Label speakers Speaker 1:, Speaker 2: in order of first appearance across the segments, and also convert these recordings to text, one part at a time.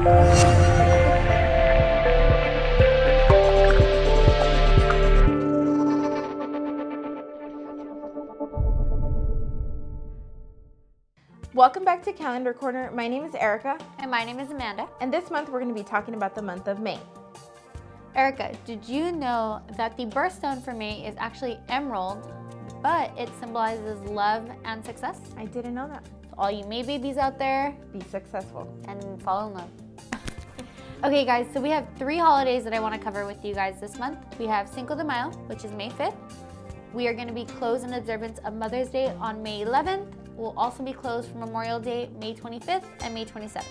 Speaker 1: Welcome back to Calendar Corner. My name is Erica.
Speaker 2: And my name is Amanda.
Speaker 1: And this month we're going to be talking about the month of May.
Speaker 2: Erica, did you know that the birthstone for May is actually emerald, but it symbolizes love and success?
Speaker 1: I didn't know that.
Speaker 2: So all you May babies out there,
Speaker 1: be successful
Speaker 2: and fall in love. Okay guys, so we have three holidays that I want to cover with you guys this month. We have Cinco de Mayo, which is May 5th. We are going to be closed in observance of Mother's Day on May 11th We'll also be closed for Memorial Day, May 25th and May 27th.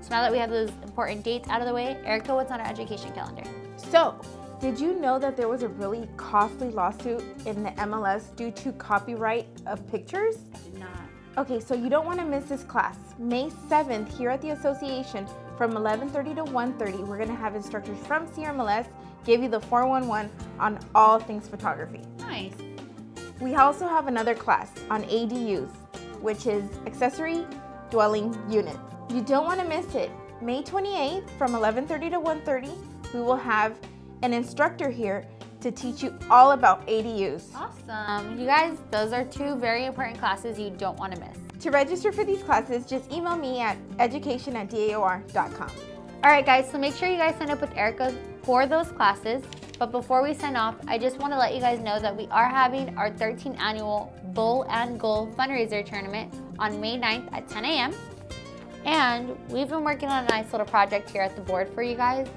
Speaker 2: So now that we have those important dates out of the way, Erica, what's on our education calendar?
Speaker 1: So, did you know that there was a really costly lawsuit in the MLS due to copyright of pictures?
Speaker 2: I did not.
Speaker 1: Okay, so you don't want to miss this class. May 7th here at the association from 11:30 to 1:30, we're going to have instructors from CRMLS give you the 411 on all things photography.
Speaker 2: Nice.
Speaker 1: We also have another class on ADUs, which is accessory dwelling unit. You don't want to miss it. May 28th from 11:30 to 1:30, we will have an instructor here to teach you all about ADUs.
Speaker 2: Awesome. You guys, those are two very important classes you don't want to miss.
Speaker 1: To register for these classes, just email me at education at daor.com.
Speaker 2: All right, guys, so make sure you guys sign up with Erica for those classes. But before we sign off, I just want to let you guys know that we are having our 13th annual Bull and Goal fundraiser tournament on May 9th at 10 a.m. And we've been working on a nice little project here at the board for you guys.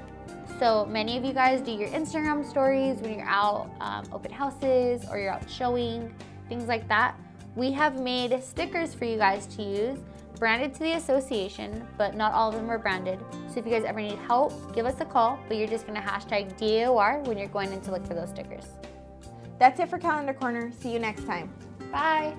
Speaker 2: So many of you guys do your Instagram stories when you're out um, open houses or you're out showing, things like that. We have made stickers for you guys to use branded to the association, but not all of them are branded. So if you guys ever need help, give us a call, but you're just gonna hashtag DAOR when you're going in to look for those stickers.
Speaker 1: That's it for Calendar Corner. See you next time.
Speaker 2: Bye.